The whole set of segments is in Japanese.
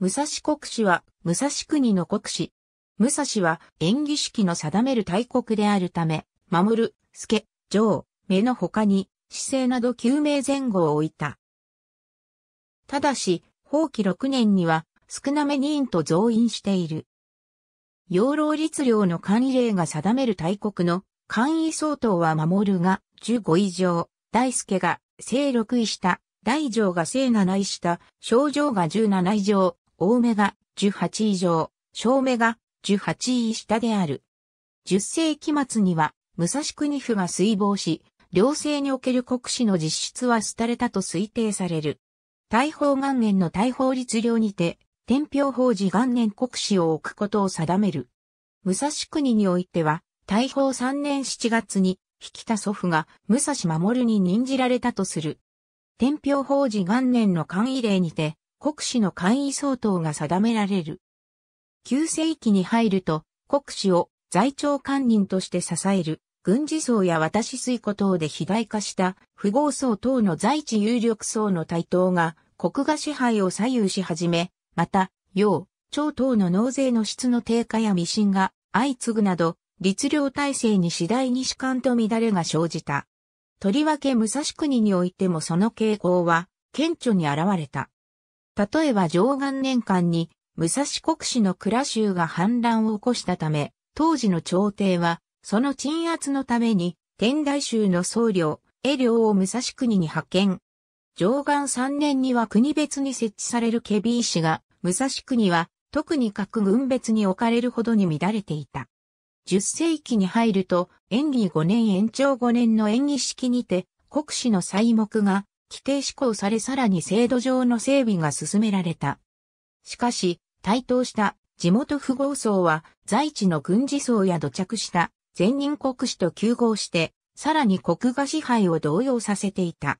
武蔵国市は武蔵国の国市。武蔵は演技式の定める大国であるため、守る、助、上、目の他に、姿勢など救命前後を置いた。ただし、法規6年には少なめに員と増員している。養老律令の管理令が定める大国の官位相当は守るが15以上、大助が正6位下、大乗が正7位下、小乗が17以上、大目が18以上、小目が18位下である。10世紀末には、武蔵国府が水亡し、両政における国史の実質は廃れたと推定される。大宝元年の大法律令にて、天平法治元年国史を置くことを定める。武蔵国においては、大宝3年7月に、引田祖父が武蔵守に任じられたとする。天平法治元年の官位令にて、国史の官位相当が定められる。旧世紀に入ると、国史を在庁官人として支える、軍事層や渡し水庫等で肥大化した富豪層等の在地有力層の台頭が国画支配を左右し始め、また、洋、朝等の納税の質の低下や未信が相次ぐなど、律令体制に次第に主観と乱れが生じた。とりわけ武蔵国においてもその傾向は顕著に現れた。例えば上元年間に武蔵国史の倉州が反乱を起こしたため、当時の朝廷はその鎮圧のために天台宗の僧侶、江領を武蔵国に派遣。上元3年には国別に設置されるケビー氏が、武蔵国は特に各軍別に置かれるほどに乱れていた。10世紀に入ると、演技5年延長5年の演技式にて、国史の細目が規定施行されさらに制度上の整備が進められた。しかし、台頭した地元富豪層は在地の軍事層や土着した全人国史と休合して、さらに国画支配を動揺させていた。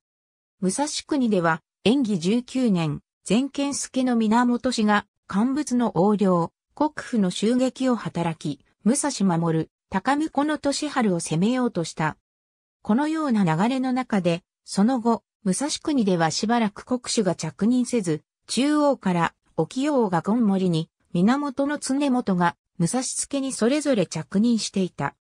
武蔵国では、演技19年、全権助の源氏が、乾物の横領、国府の襲撃を働き、武蔵守、高婿の年春を攻めようとした。このような流れの中で、その後、武蔵国ではしばらく国主が着任せず、中央から沖王が権森に、源の常本が武蔵助にそれぞれ着任していた。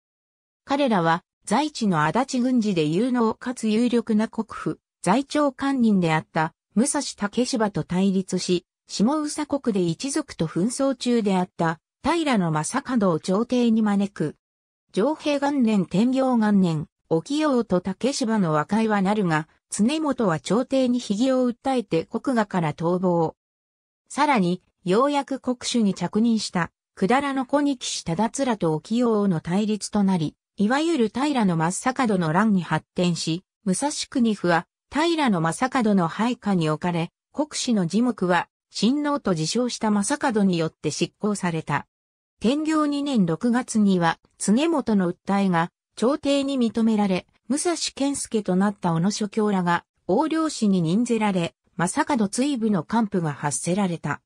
彼らは在地の足立軍事で有能かつ有力な国府、在庁官人であった武蔵竹芝と対立し、下宇佐国で一族と紛争中であった平野正門を朝廷に招く。上平元年天行元年、沖王と竹芝の和解はなるが、常本は朝廷に非義を訴えて国画から逃亡。さらに、ようやく国主に着任した、百済の小木氏忠らと沖王の対立となり、いわゆる平の正門の乱に発展し、武蔵国府は平の正門の配下に置かれ、国史の字目は、親王と自称した正門によって執行された。天行2年6月には、常本の訴えが、朝廷に認められ、武蔵健介となった小野諸教らが、横領氏に任ぜられ、正門追部の幹部が発せられた。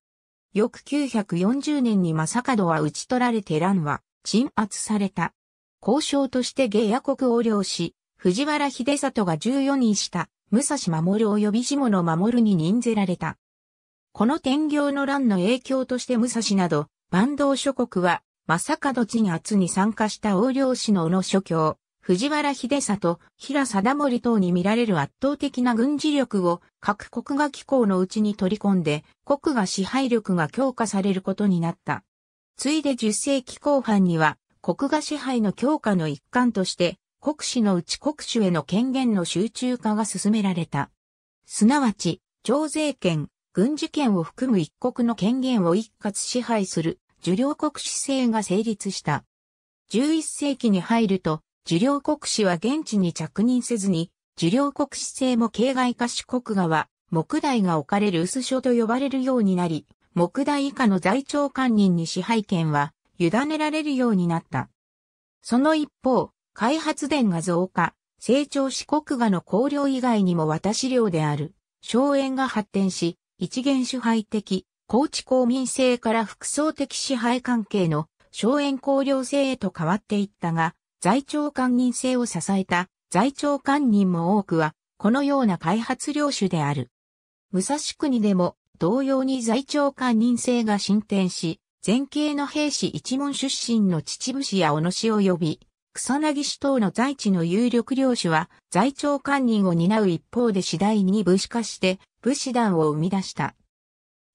翌940年に正門は討ち取られて乱は鎮圧された。交渉として芸野国横領し、藤原秀里が14人した、武蔵守及び下の守に任ぜられた。この天行の乱の影響として武蔵など、万道諸国は、正門鎮圧に参加した横領氏の小野諸教、藤原秀里、平貞盛等に見られる圧倒的な軍事力を各国画機構のうちに取り込んで、国画支配力が強化されることになった。ついで10世紀後半には、国画支配の強化の一環として、国史のうち国主への権限の集中化が進められた。すなわち、徴税権、軍事権を含む一国の権限を一括支配する、受領国主制が成立した。11世紀に入ると、受領国史は現地に着任せずに、受領国史制も形骸化し国画は、木大が置かれる薄書と呼ばれるようになり、木大以下の在庁官人に支配権は、委ねられるようになった。その一方、開発電が増加、成長し国画の香料以外にも渡し量である、荘園が発展し、一元支配的、高知公民制から複層的支配関係の荘園香料制へと変わっていったが、在庁官人制を支えた在庁官人も多くは、このような開発領主である。武蔵国でも、同様に在庁官人制が進展し、前系の兵士一門出身の秩父氏や小野氏及び、草薙氏等の在地の有力領主は、在庁官人を担う一方で次第に武士化して、武士団を生み出した。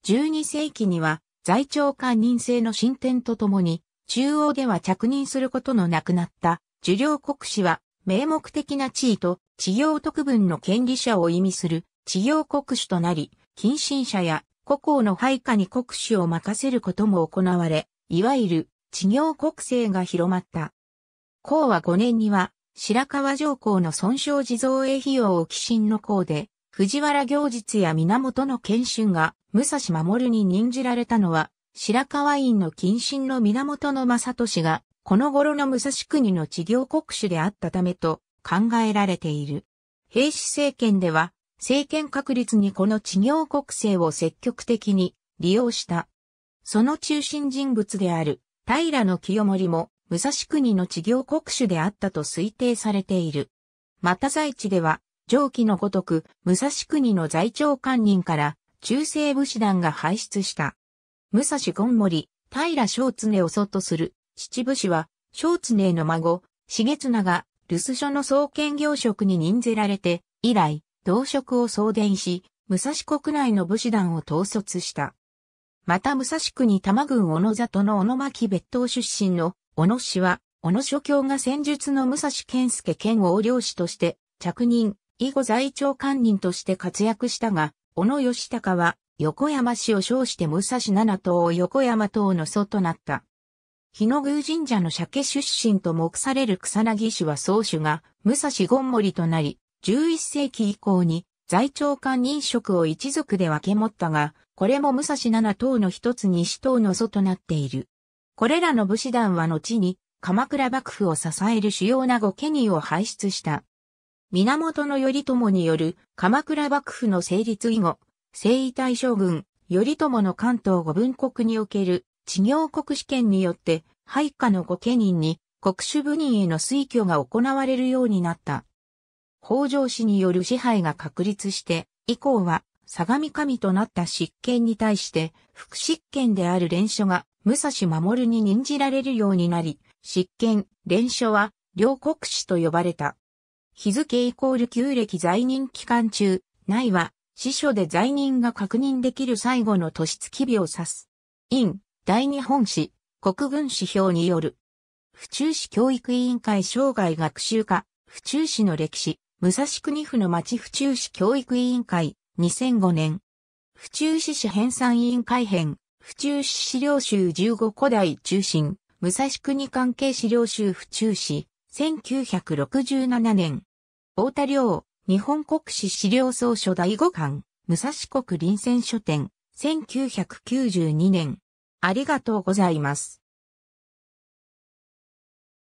12世紀には、在庁官人制の進展とともに、中央では着任することのなくなった受領国士は名目的な地位と地業特分の権利者を意味する地業国主となり、近親者や故皇の配下に国主を任せることも行われ、いわゆる地業国政が広まった。皇和5年には白河上皇の損傷地蔵営費用を寄進の皇で、藤原行実や源の賢春が武蔵守に任じられたのは白河院の近親の源の正俊が、この頃の武蔵国の地業国主であったためと考えられている。平氏政権では、政権確立にこの地業国政を積極的に利用した。その中心人物である平清盛も武蔵国の地業国主であったと推定されている。また在地では、上記のごとく武蔵国の在庁官人から中世武士団が輩出した。武蔵権森、平正常を祖とする、七武士は、正常の孫、重綱が、留守所の総研業職に任ぜられて、以来、同職を送電し、武蔵国内の武士団を統率した。また武蔵国玉郡小野里の小野巻別当出身の小野氏は、小野諸教が戦術の武蔵健介兼王領士として着任、以後在庁官人として活躍したが、小野義高は横山氏を称して武蔵七島横山島の祖となった。日野宮神社の鮭出身と目される草薙氏は宗主が武蔵権森となり、11世紀以降に在庁官人職を一族で分け持ったが、これも武蔵七島の一つ西島の祖となっている。これらの武士団は後に鎌倉幕府を支える主要な御家人を輩出した。源頼朝による鎌倉幕府の成立以後、征夷大将軍、頼朝の関東五分国における地業国試験によって、配下の御家人に国主部人への推挙が行われるようになった。北条氏による支配が確立して、以降は、相模神となった執権に対して、副執権である連署が、武蔵守に任じられるようになり、執権、連署は、両国主と呼ばれた。日付イコール旧暦在任期間中、内は、司書で在任が確認できる最後の年月日を指す。院、大日本史、国軍指標による。府中市教育委員会生涯学習課、府中市の歴史、武蔵国府の町府中市教育委員会、2005年。府中市市編纂委員会編、府中市資料集15古代中心、武蔵国関係資料集府中市、1967年。大田良、日本国史資料総書第5巻、武蔵国臨戦書店、1992年。ありがとうございます。